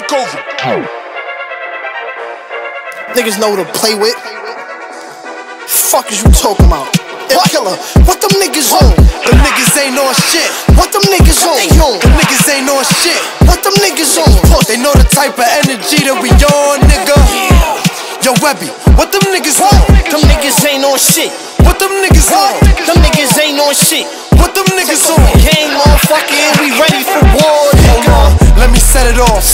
Take over. Niggas know to play with. Fuck is you talking about? Ill Killah, what them niggas on? Them niggas ain't on shit. What them niggas on? They on. Them niggas ain't on shit. What them niggas on? They know the type of energy that we on, nigga. Yo, Webby, what them niggas on? Them niggas ain't on shit. What them niggas on? Them niggas ain't on shit. What them niggas on? Gang motherfucker, and we ready for war, Hold nigga. on, let me set it off.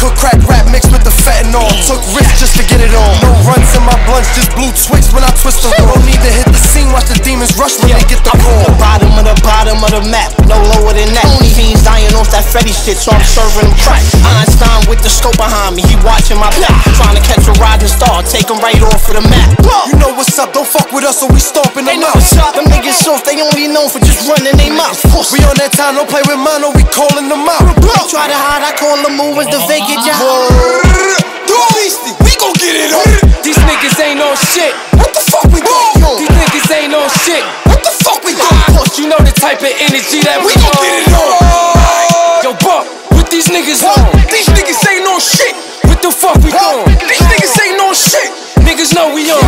Cook crack rap mixed with the fentanyl. Took risks just to get it on. No runs in my blunts, just blue twix when I twist the Don't need to hit the scene, watch the demons rush when they get the I'm call. the bottom of the bottom of the map, no lower than that. Only fiends dying off that Freddy shit, so I'm serving them crack. Einstein with the scope behind me, he watching my back. Trying to catch a rising star, take him right off of the map. You know what's up, don't fuck with us or we stomping them know out. Up, them niggas soft, they only known for just running their mouth. We on that time, don't play with mine or we calling them out. Try to hide, I call them movers the vacant job. Beasty, we gon' get it on. These niggas ain't on shit. What the fuck we gon' These niggas ain't on shit. What the fuck we gon' Plus, you know the type of energy that we, We gon' get it on. Yo, Bucc, what these niggas on? These niggas ain't on shit. What the fuck we doing? These niggas ain't on shit. Niggas know we on.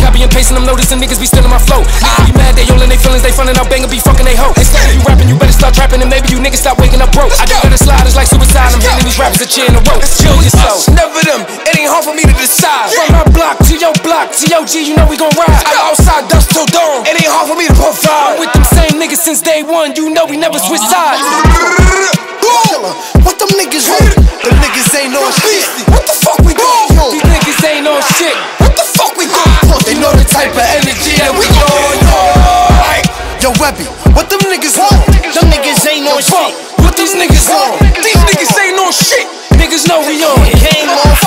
These raps that's copy and pasting them, noticing niggas be stealing my flow. Niggas be mad, they all in they feelings, they frontin' out banger, be fucking they hoe. Instead of you rapping, you better start trapping, and maybe you niggas stop waking up broke. I just better slide, it's like suicide. I'm hitting these rappers a cheer in a row. Chill yourself. Never them. It ain't hard for me to decide. From my block to your block, to your G, you know we gon' ride. I'm outside dust till dawn. It ain't hard for me to provide. With them same niggas since day one, you know we never switch sides. What them niggas on? Them niggas ain't on shit. What the fuck we gon' what them niggas on? Them niggas ain't on shit. What these niggas on? These niggas ain't on shit. Niggas know we on. Gang